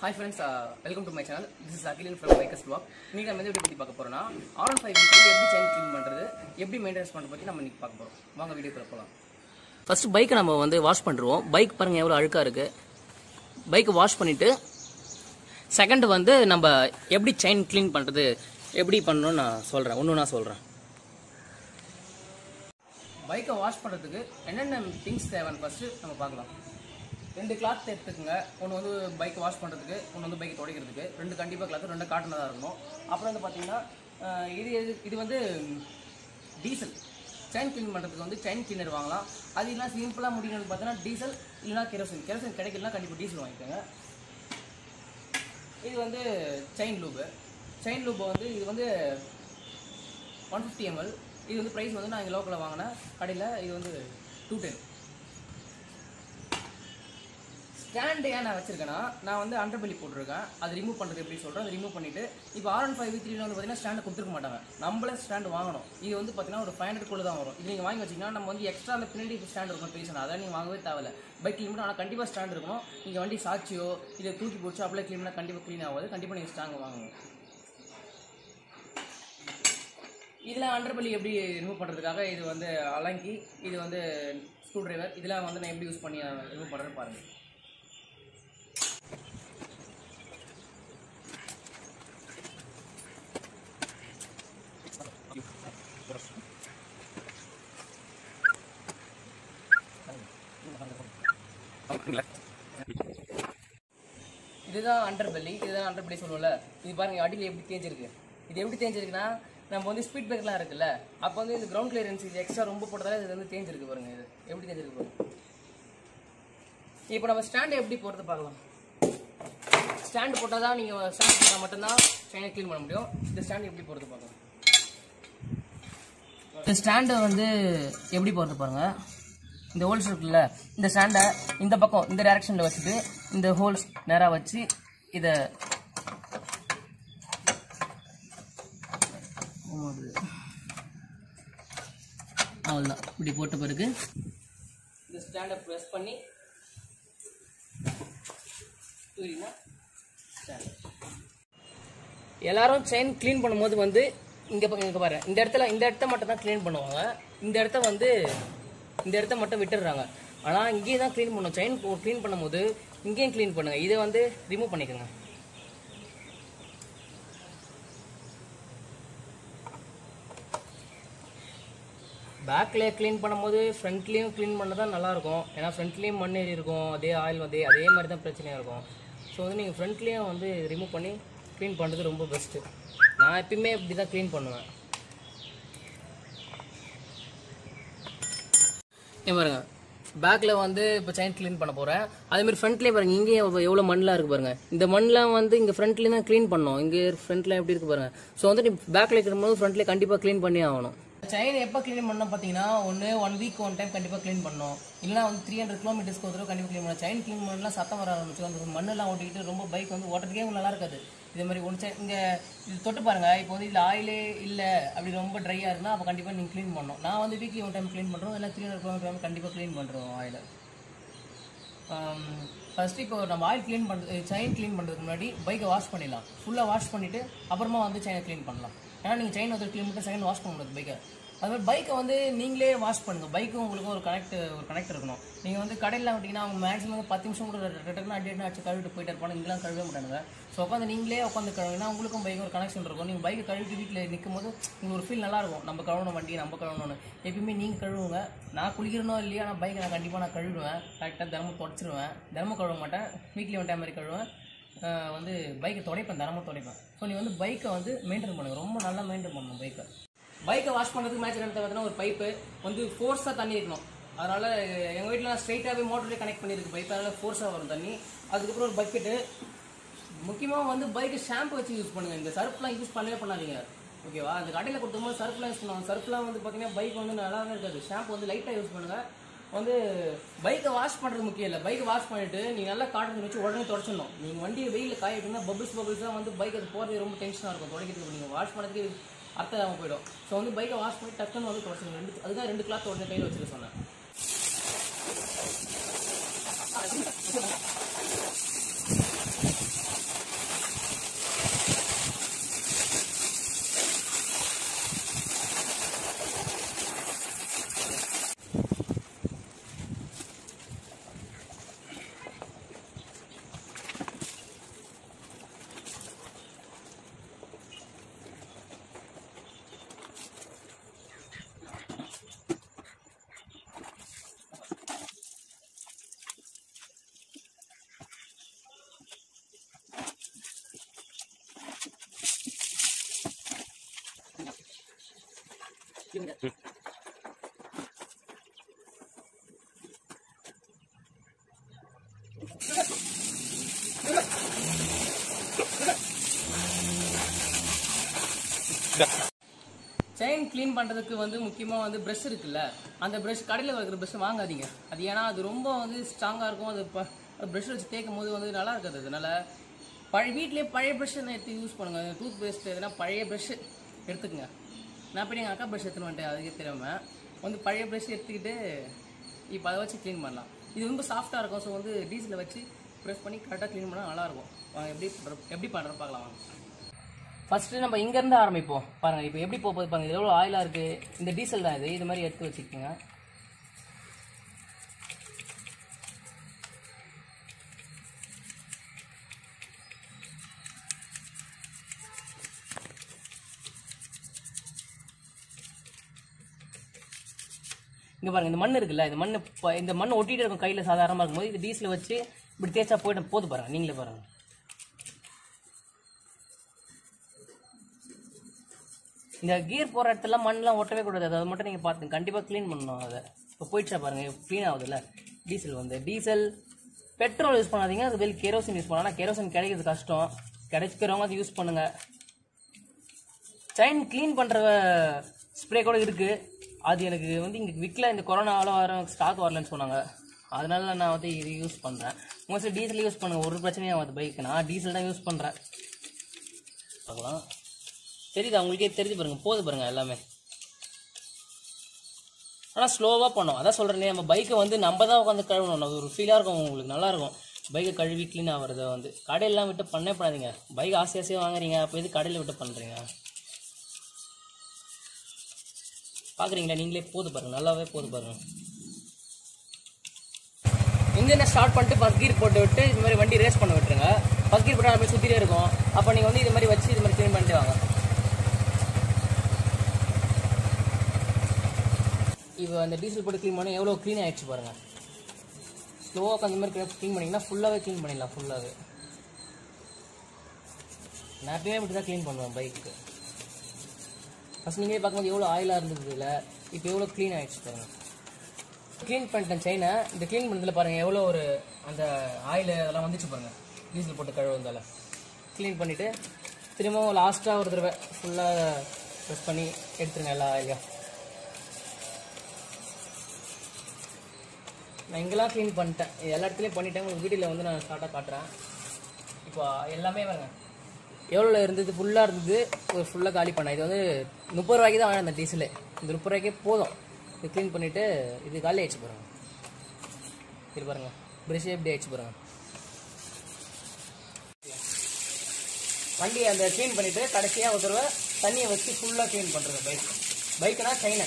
Hi friends welcome to my channel this is Akilan from bikers blog இன்னைக்கு நம்ம எதை பற்றி பார்க்க போகிறோம்னா ஆர் ஒன் ஃபைவ் எப்படி செயின் க்ளீன் பண்ணுறது எப்படி மெயின்டெனன்ஸ் பண்ணுறது பற்றி நம்ம இன்னைக்கு பார்க்க போகிறோம் வாங்க வீடியோக்குள்ள போகலாம் ஃபர்ஸ்ட் பைக்கை நம்ம வந்து வாஷ் பண்ணுறோம் பைக் பாருங்கள் எவ்வளோ அழுக்காக இருக்குது பைக்கை வாஷ் பண்ணிவிட்டு செகண்ட் வந்து நம்ம எப்படி செயின் க்ளீன் பண்ணுறது எப்படி பண்ணணும்னு நான் சொல்கிறேன் ஒன்று நான் சொல்கிறேன் பைக்கை வாஷ் பண்ணுறதுக்கு என்னென்ன திங்ஸ் தேவைன்னு ஃபஸ்ட்டு நம்ம பார்க்கலாம். ரெண்டு கிளாத் எடுத்துக்கோங்க. ஒன்று வந்து பைக் வாஷ் பண்ணுறதுக்கு ஒன்று வந்து பைக்கை துடைக்கிறதுக்கு. ரெண்டு கண்டிப்பாக கிளாத் ரெண்டு காட்டனாக தான் இருக்கணும். அப்புறம் வந்து பார்த்தீங்கன்னா இது எது இது வந்து டீசல் செயின் க்ளீன் பண்ணுறதுக்கு வந்து செயின் கிளீனர் வாங்கலாம். அது இல்லை சிம்பிளாக முடிக்கிறது பார்த்தீங்கன்னா டீசல் இல்லைனா கெரோசின் கெரோசின் கிடைக்கலனா கண்டிப்பாக டீசல் வாங்கிக்கோங்க. இது வந்து செயின் லூபு செயின் லூபு வந்து இது வந்து ஒன் ஃபிஃப்டி எம்எல் இது வந்து ப்ரைஸ் வந்து நான் இங்கே லோக்கலில் வாங்கினேன். கடையில் இது வந்து டூ டென் ஸ்டாண்டு ஏன் நான் வச்சிருக்கேன்னா நான் வந்து அண்டர் பெல்லி போட்டிருக்கேன். அது ரிமூவ் பண்ணுறது எப்படி சொல்கிறேன் அதை ரிமூவ் பண்ணிவிட்டு இப்போ ஆர் ஒன் ஃபைவ் த்ரீல வந்து பார்த்தீங்கன்னா ஸ்டாண்டு கொடுத்துருக்க மாட்டாங்க. நம்மளே ஸ்டாண்டு வாங்கணும். இது வந்து பார்த்தீங்கன்னா ஒரு ஃபைவ் ஹண்ட்ரட் தான் வரும். இது நீங்கள் வாங்கி வச்சிங்கன்னா நம்ம வந்து எக்ஸ்ட்ரா அந்த பின்னாடி ஸ்டாண்ட் இருக்கும் பேசணும் அதான் நீங்கள் வாங்கவே தேவையில்ல. பைக் க்ளீன் ஆனால் கண்டிப்பாக ஸ்டாண்ட் இருக்கணும். நீங்கள் வண்டி சாட்சியோ இதை தூக்கி போச்சு அப்படியே க்ளீன் பண்ணால் கண்டிப்பாக க்ளீன் ஆகாது. கண்டிப்பாக நீங்கள் ஸ்டாங்க வாங்கணும். இதில் அண்டர்பள்ளி எப்படி ரிமூவ் பண்ணுறதுக்காக இது வந்து அலங்கி இது வந்து ஸ்க்ரூ டிரைவர் இதெல்லாம் வந்து நான் எப்படி யூஸ் பண்ணி ரிமூவ் பண்ணுறேன்னு பாருங்கள் இதுதான் அண்டர் பெல்லி இதுதான் அண்டர் பெல்லி சொல்லுவோம்ல. இது பாருங்கள் அடியில் எப்படி தேஞ்சிருக்கு. இது எப்படி தேஞ்சிருக்குன்னா நம்ம வந்து ஸ்பீட் பிரேக்லாம் இருக்குல்ல அப்போ வந்து இந்த கிரவுண்ட் கிளியரன்ஸ் இது எக்ஸ்ட்ரா ரொம்ப போட்டதால இது வந்து தேஞ்சிருக்கு பாருங்கள் இது எப்படி தேஞ்சிருக்கு பாருங்கள் இப்போ நம்ம ஸ்டாண்டை எப்படி போகிறது பார்க்கலாம். ஸ்டாண்ட் போட்டால் தான் நீங்கள் ஸ்டாண்ட் போட்டால் மட்டும்தான் சைனை க்ளீன் பண்ண முடியும். இந்த ஸ்டாண்ட் எப்படி போகிறது பார்க்கலாம். இந்த ஸ்டாண்டை வந்து எப்படி போகிறது பாருங்கள் இந்த ஹோல்ஸ் இருக்குல்ல இந்த ஸ்டாண்டை இந்த பக்கம் இந்த டேரெக்ஷனில் வச்சுட்டு இந்த ஹோல்ஸ் நேராக வச்சு இதை அவ்வளோதான் இப்படி போட்ட பிறகு இந்த ஸ்டாண்டை ப்ரெஸ் பண்ணி எல்லாரும் செயின் க்ளீன் பண்ணும்போது வந்து இங்கே இங்கே பாரு இந்த இடத்துல இந்த இடத்த மட்டும் தான் க்ளீன் பண்ணுவாங்க. இந்த இடத்த வந்து இந்த இடத்த மட்டும் விட்டுடுறாங்க. ஆனால் இங்கேயே தான் க்ளீன் பண்ணும் செயின் க்ளீன் பண்ணும்போது இங்கேயும் க்ளீன் பண்ணுங்கள் இதை வந்து ரிமூவ் பண்ணிக்கோங்க. பேக்கில் க்ளீன் பண்ணும்போது ஃப்ரண்ட்லேயும் க்ளீன் பண்ண தான் நல்லாயிருக்கும். ஏன்னா ஃப்ரண்ட்லேயும் மண் ஏறி இருக்கும். அதே ஆயில் வந்து அதே மாதிரி தான் பிரச்சனையாக இருக்கும். ஸோ வந்து நீங்கள் ஃப்ரண்ட்லேயும் வந்து ரிமூவ் பண்ணி க்ளீன் பண்ணுறது ரொம்ப பெஸ்ட்டு நான் எப்பயுமே இப்படி தான் க்ளீன் பண்ணுவேன். ஏன் பாருங்க. பேக்கில் வந்து இப்போ செயின் க்ளீன் பண்ண போகிறேன் அதேமாதிரி ஃப்ரண்ட்லேயே பாருங்க இங்கேயும் எவ்வளோ- மண்ணெலாம் இருக்குது பாருங்க. இந்த மண்ணெலாம் வந்து இங்கே ஃப்ரண்ட்லேயே தான் க்ளீன் பண்ணோம் இங்கே ஃப்ரண்ட்ல எப்படி இருக்கு பாருங்க. ஸோ வந்து நீ பேக்கில் இருக்கும்போது ஃப்ரண்ட்லேயே கண்டிப்பாக க்ளீன் பண்ணி ஆகணும். செயின் எப்போ க்ளீன் பண்ணோம் பார்த்தீங்கன்னா ஒன்று ஒன் வீக் ஒன் டைம் கண்டிப்பாக க்ளீன் பண்ணணும். இல்லைனா வந்து த்ரீ ஹண்ட்ரட் கிலோமீட்டர்ஸ்க்கு ஒரு தடவை கண்டிப்பாக க்ளீன் பண்ணணும். செயின் க்ளீன் பண்ணலாம் சத்தம் வர ஆரம்பிச்சு அந்த மண்ணெல்லாம் ஓட்டிக்கிட்டு ரொம்ப பைக் வந்து ஓட்டுறதுக்கே நல்லா இருக்காது. இதே மாதிரி ஒன்று செயின் இங்கே இது தொட்டு பாருங்க. இப்போ வந்து இதில் ஆயிலே இல்லை அப்படி ரொம்ப ட்ரையாக இருந்தால் அப்போ கண்டிப்பாக நீங்கள் க்ளீன் பண்ணணும். நான் வந்து வீக்லி ஒன் டைம் க்ளீன் பண்ணுறோம் இல்லை த்ரீ ஹண்ட்ரட் கிலோமீட்டர் கண்டிப்பாக க்ளீன் பண்ணுறோம் ஆயில் ஃபர்ஸ்ட் இப்போ நம்ம ஆயில் க்ளீன் பண்ணுறது செயின் க்ளீன் பண்ணுறதுக்கு முன்னாடி பைக்கை வாஷ் பண்ணிடலாம். ஃபுல்லாக வாஷ் பண்ணிவிட்டு அப்புறமா வந்து செயினை க்ளீன் பண்ணலாம். ஏன்னா நீங்கள் செயின் வந்து க்ளீன் பண்ணிட்டு செகண்ட் வாஷ் பண்ண முடியாது பைக்கை அதுமாதிரி பைக்கை வந்து நீங்களே வாஷ் பண்ணுங்கள் பைக்கும் உங்களுக்கு ஒரு கனெக்ட் ஒரு கனெக்ட் இருக்கணும். நீங்கள் வந்து கடையில் விட்டிங்கன்னா அவங்க மேக்ஸிமம் பத்து நிமிஷம் கூட ரிட்டர்ன் அடிட்டு அடிச்சு கழுவிட்டு போயிட்டு இருப்பாங்க. இங்கெல்லாம் கழுவே மாட்டாங்க ஸோ உட்காந்து நீங்களே உட்காந்து கழுவினா உங்களுக்கும் பைக்கு ஒரு கனெக்ஷன் இருக்கும். நீங்கள் பைக்கை கழுவிட்டு வீட்டில் நிற்கும் போது உங்களுக்கு ஒரு ஃபீல் நல்லா இருக்கும் நம்ம கழுவணும் வண்டி நம்ம கழுவணும்னு. எப்பயுமே நீங்கள் கழுவுங்க. நான் குளிக்கிறனோ இல்லையா நான் பைக்கை நான் கண்டிப்பாக நான் கழுவுவேன் கரெக்டாக தினமும் தொடச்சிருவேன். தினமும் கழுவ மாட்டேன். வீக்லி ஒன் டைம் மாதிரி கழுவேன். வந்து பைக்கை துடைப்பேன். தினமும் துடைப்பேன். ஸோ நீ வந்து பைக்கை வந்து மெயின்டைன் பண்ணுங்க. ரொம்ப நல்லா மெயின்டைன் பண்ணணும் பைக்கை பைக்கை வாஷ் பண்ணுறதுக்கு மேட்ச் என்ன பார்த்தீங்கன்னா ஒரு பைப்பு வந்து ஃபோர்ஸாக தண்ணி இருக்கணும். அதனால் எங்கள் வீட்டில் நான் ஸ்ட்ரைட்டாகவே மோட்டர்லேயே கனெக்ட் பண்ணியிருக்கு பைப் அதனால் ஃபோர்ஸாக வரும் தண்ணி. அதுக்கப்புறம் ஒரு பக்கெட்டு முக்கியமாக வந்து பைக்கு ஷாம்பு வச்சு யூஸ் பண்ணுங்கள் இந்த சர்ஃப்லாம் யூஸ் பண்ணவே பண்ணாதீங்க. ஓகேவா அந்த கடையில் கொடுக்கும்போது சர்ஃப்லாம் யூஸ் பண்ணுவாங்க. சர்ஃப்லாம் வந்து பார்த்தீங்கன்னா பைக் வந்து நல்லாவே இருக்காது. ஷாம்பு வந்து லைட்டாக யூஸ் பண்ணுங்கள் வந்து பைக்கை வாஷ் பண்ணுறது முக்கியம் இல்லை. பைக்கை வாஷ் பண்ணிவிட்டு நீங்கள் நல்லா காட்டன் வச்சு உடனே தொடச்சிடணும். நீங்கள் வண்டியை வெயிலில் காய பபிள்ஸ் பபிள்ஸ் தான் வந்து பைக் அது போகிறது ரொம்ப டென்ஷனாக இருக்கும். துடைக்கிறதுக்கு நீங்கள் வாஷ் பண்ணுறதுக்கு அத்தை தான் போயிடும். ஸோ வந்து பைக்கை வாஷ் பண்ணி டக்குன்னு வந்து தொடச்சிடணும் ரெண்டு அதுதான் ரெண்டு கிளாத் உடனே கையில் வச்சுக்க சொன்னேன். இருங்க செயின் க்ளீன் பண்ணுறதுக்கு வந்து முக்கியமாக வந்து ப்ரெஷ் இருக்குல்ல அந்த ப்ரெஷ் கடையில் இருக்கிற ப்ரெஷ் வாங்காதீங்க. அது ஏன்னா அது ரொம்ப வந்து ஸ்ட்ராங்காக இருக்கும். அது ப்ரெஷ் வச்சு தேய்க்கும் போது வந்து நல்லா இருக்காது. அதனால பழைய வீட்லேயே பழைய ப்ரஷ் எடுத்து யூஸ் பண்ணுங்க. டூத் பேஸ்ட் எதுனா பழைய ப்ரெஷ் எடுத்துக்கங்க. நான் போய் எங்கள் அக்கா ப்ரஷ் எடுத்துன்னு வந்துட்டேன். அதுக்கே தெரியாமல் வந்து பழைய ப்ரஷ் எடுத்துக்கிட்டு இப்போ அதை வச்சு க்ளீன் பண்ணலாம். இது ரொம்ப சாஃப்டாக இருக்கும். ஸோ வந்து டீசலில் வச்சு ப்ரெஸ் பண்ணி கரெக்டாக க்ளீன் பண்ணால் நல்லாயிருக்கும் வாங்க எப்படி பண்ணுற எப்படி பண்ணுற பார்க்கலாம் வாங்க. ஃபஸ்ட்டு நம்ம இங்கேருந்து ஆரம்பிப்போம். பாருங்கள் இப்போ எப்படி போக போகுது பாருங்கள் இது எவ்வளோ ஆயிலாக இருக்குது இந்த டீசல் தான் இது. இது மாதிரி எடுத்து வச்சுக்கோங்க. இங்கே பாருங்க இந்த மண் இருக்குல்ல இந்த மண் இந்த மண் ஒட்டிட்டு இருக்கும் கையில சாதாரணமாக இருக்கும்போது இது டீசல் வச்சு இப்படி தேய்ச்சா போய்ட்டு போது பாருங்கள் நீங்களே பாருங்க. இந்த கீர் போகிற இடத்துல மண்ணெலாம் ஒட்டவே கூடாது அதை மட்டும் நீங்கள் பார்த்து கண்டிப்பாக க்ளீன் பண்ணணும் அதை. இப்போ போயிடுச்சா பாருங்க க்ளீன் ஆகுதுல்ல டீசல் வந்து. டீசல் பெட்ரோல் யூஸ் பண்ணாதீங்க அது வெளியில் கெரோசின் யூஸ் பண்ணலாம். ஆனால் கெரோசின் கிடைக்கிறது கஷ்டம். கிடைக்கிறவங்க அதை யூஸ் பண்ணுங்க. செயின் க்ளீன் பண்ணுற ஸ்ப்ரே கூட இருக்குது அது எனக்கு வந்து இங்கே விற்கல இந்த கொரோனாவில் வர ஸ்டாக் வரலன்னு சொன்னாங்க. அதனால நான் வந்து இது யூஸ் பண்ணுறேன் மோஸ்ட்லி டீசல் யூஸ் பண்ணுங்க. ஒரு பிரச்சனையும் ஆகாது பைக் நான் டீசல் தான் யூஸ் பண்ணுறேன் பார்க்கலாம். தெரியுது? அவங்களுக்கே தெரிஞ்சு பாருங்கள் போது பாருங்கள் எல்லாமே. ஆனால் ஸ்லோவாக பண்ணோம். அதான் சொல்கிறேனே நம்ம பைக்கை வந்து நம்ம தான் உட்காந்து கழுவணும். அது ஒரு ஃபீலாக இருக்கும். உங்களுக்கு நல்லாயிருக்கும் பைக்கை கழுவி க்ளீன் ஆகிறத வந்து. கடையெல்லாம் விட்டு பண்ணே பண்ணாதீங்க. பைக் ஆசை ஆசையாக வாங்குறீங்க. அப்போ எது கடையில் விட்டு பண்ணுறீங்க பார்க்குறீங்களா நீங்களே போது பாருங்க. நல்லாவே போது பாருங்க. இன்ஜினை ஸ்டார்ட் பண்ணிட்டு ஃபஸ்ட் கீர் போட்டு விட்டு இது மாதிரி வண்டி ரேஸ் பண்ண விட்டுருங்க. ஃபஸ்ட் கீர் போட்டு அப்படியே சுற்றிட்டே இருக்கும். அப்போ நீங்கள் வந்து இது மாதிரி வச்சு இது மாதிரி க்ளீன் பண்ணிட்டு வாங்க. இப்போ அந்த டீசல் போட்டு க்ளீன் பண்ணி எவ்வளோ க்ளீன் ஆகிடுச்சு பாருங்கள் ஸ்லோவாக அந்த மாதிரி க்ளீன் பண்ணிங்கன்னா ஃபுல்லாகவே க்ளீன் பண்ணிடலாம் ஃபுல்லாகவே நான் எப்பயுமே இப்படி தான் க்ளீன் பண்ணுவேன் பைக்கு ஃபஸ்ட் நீங்களே பார்க்கும்போது எவ்வளோ ஆயிலாக இருந்தது இல்லை இப்போ எவ்வளோ க்ளீன் ஆகிடுச்சு பாருங்கள் க்ளீன் பண்ணிட்டேன் செயினை இந்த க்ளீன் பண்ணதில் பாருங்கள் எவ்வளோ ஒரு அந்த ஆயில் அதெல்லாம் வந்துச்சு பாருங்கள் டீசல் போட்டு கழுவுந்தால க்ளீன் பண்ணிவிட்டு திரும்பவும் லாஸ்ட்டாக ஒரு தடவை ஃபுல்லாக ப்ரெஸ் பண்ணி எடுத்துருங்க எல்லா ஆயிலையும் நான் இங்கெல்லாம் க்ளீன் பண்ணிட்டேன். எல்லா இடத்துலையும் பண்ணிட்டேன். உங்களுக்கு வீடியோவில் வந்து நான் ஷார்ட்டாக காட்டுறேன். இப்போ எல்லாமே பாருங்க. எவ்வளோ இருந்தது? ஃபுல்லாக இருந்தது. ஒரு ஃபுல்லாக காலி பண்ணேன் இது வந்து முப்பது ரூபாய்க்கு தான் வாங்கினேன் அந்த டீசலு இந்த முப்பது ரூபாய்க்கே போதும். இது க்ளீன் பண்ணிவிட்டு இது காலி ஆயிடுச்சு பாருங்க. இது பாருங்கள் ப்ரெஷ்ஷே எப்படி ஆயிடுச்சு பாருங்க. வண்டியை அந்த க்ளீன் பண்ணிவிட்டு கடைசியாக ஒரு தடவை தண்ணியை வச்சு ஃபுல்லாக க்ளீன் பண்ணுறது பைக் பைக்குனா சைனை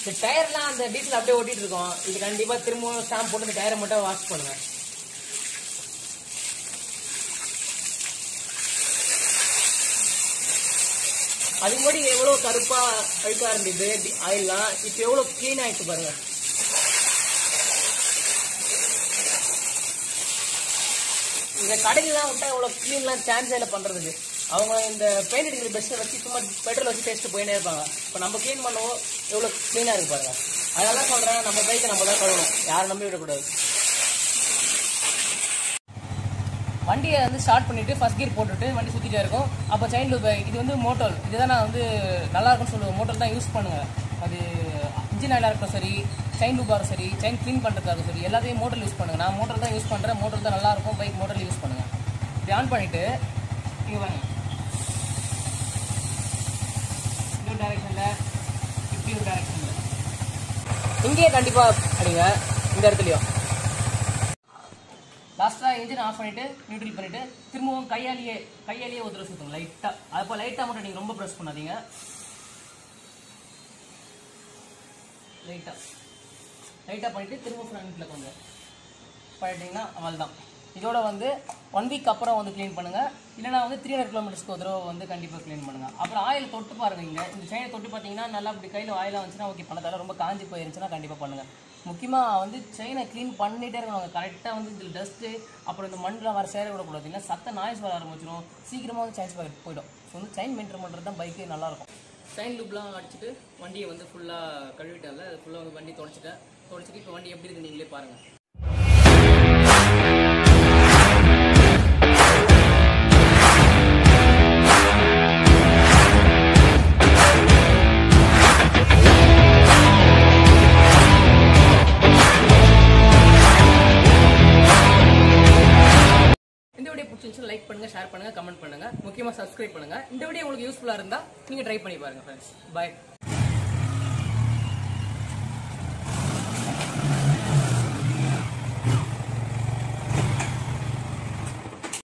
இந்த டயர்லாம் அந்த டீசல் அப்படியே ஓட்டிட்டு இருக்கோம். இது கண்டிப்பா திரும்பவும் ஸ்டாம்ப் போட்டு இந்த டயரை மட்டும் வாஷ் பண்ணுங்க அதுக்கு முன்னாடி எவ்வளவு கருப்பா அழுக்கா இருந்தது ஆயில்லாம் இப்ப எவ்வளவு க்ளீன் ஆயிடுச்சு பாருங்க. இந்த கடையிலாம் விட்டா எவ்வளோ க்ளீன்லாம் சான்ஸ் இல்லை பண்றதுக்கு. அவங்க இந்த பெயிண்ட் அடிக்கிற பெஸ்ட்டை வச்சு சும்மா பெட்ரோல் வச்சு டேஸ்ட் போயிட்டே இருப்பாங்க. இப்போ நம்ம க்ளீன் பண்ணுவோம் எவ்வளோ க்ளீனாக இருக்கு பாருங்க. அதெல்லாம் சொல்கிறேன் நம்ம பைக்கை நம்ம தான் கழுவணும். யாரும் நம்பி விடக்கூடாது. வண்டியை வந்து ஸ்டார்ட் பண்ணிட்டு ஃபஸ்ட் கீர் போட்டுட்டு வண்டி சுற்றிட்டே இருக்கும். அப்போ செயின் லூப் இது வந்து மோட்டோல் இதுதான் நான் வந்து நல்லா இருக்கும்னு சொல்லுவேன். மோட்டல் தான் யூஸ் பண்ணுங்கள் அது இன்ஜின் ஆயிலாக இருக்கட்டும் சரி செயின் லூப்பாக சரி செயின் க்ளீன் பண்ணுறதுக்காக சரி எல்லாத்தையும் மோட்டல் யூஸ் பண்ணுங்கள் நான் மோட்டர் தான் யூஸ் பண்ணுறேன் மோட்டர் தான் நல்லா இருக்கும். பைக் மோட்டர் யூஸ் பண்ணுங்கள் இப்படி ஆன் பண்ணிவிட்டு இங்கே வாங்க இந்த டைரக்ஷனில் இப்படி ஒரு டைரக்ஷனில் இங்கேயே கண்டிப்பாக அடிங்க. இந்த இடத்துலையும் லாஸ்ட்டாக இன்ஜின் ஆஃப் பண்ணிட்டு நியூட்ரல் பண்ணிட்டு திரும்பவும் கையாலேயே கையாலேயே ஒரு தடவை சுற்றுங்க லைட்டாக அப்போ லைட்டாக மட்டும் நீங்கள் ரொம்ப ப்ரெஸ் பண்ணாதீங்க. லைட்டாக லைட்டாக பண்ணிட்டு திரும்ப ஃப்ரண்ட்டில் கொஞ்சம். பண்ணிட்டீங்கன்னா அவ்வளோதான் இதோட வந்து ஒன் வீக் அப்புறம் வந்து க்ளீன் பண்ணுங்க. இல்லைனா வந்து த்ரீ ஹண்ட்ரட் கிலோமீட்டர்ஸ்க்கு ஒரு தடவை வந்து கண்டிப்பாக க்ளீன் பண்ணுங்கள் அப்புறம் ஆயில் தொட்டு பாருங்க இங்கே. இந்த செயினை தொட்டு பார்த்தீங்கன்னா நல்லா அப்படி கையில் ஆயிலாக வந்துச்சுன்னா ஓகே பண்ண ரொம்ப காஞ்சி போயிருந்துச்சுன்னா கண்டிப்பாக பண்ணுங்கள் முக்கியமாக வந்து செயினை க்ளீன் பண்ணிகிட்டே இருக்கணும். கரெக்டாக வந்து இதில் டஸ்ட்டு அப்புறம் இந்த மண்ணில் வர சேர விடக்கூடாது. இல்லை சத்த நாய்ஸ் வர ஆரம்பிச்சிடும் சீக்கிரமாக வந்து செயின் பாக்கெட் போயிடும். ஸோ வந்து செயின் மெயின்டைன் பண்ணுறது தான் பைக்கே நல்லாயிருக்கும். செயின் லூப்லாம் அடிச்சுட்டு வண்டியை வந்து ஃபுல்லாக கழுவிட்டால ஃபுல்லாக வந்து வண்டி தொடச்சிட்டேன் தொடச்சிட்டு இப்போ வண்டி எப்படி இருக்குது நீங்களே பாருங்கள் பண்ணுங்கள் ஷேர் பண்ணுங்க கமெண்ட் பண்ணுங்கள் முக்கியமா சப்ஸ்கிரைப் பண்ணுங்கள் இந்த வீடியோ உங்களுக்கு யூஸ்ஃபுல்லா இருந்தா நீங்க ட்ரை பண்ணி பாருங்க ஃப்ரெண்ட்ஸ் பாய்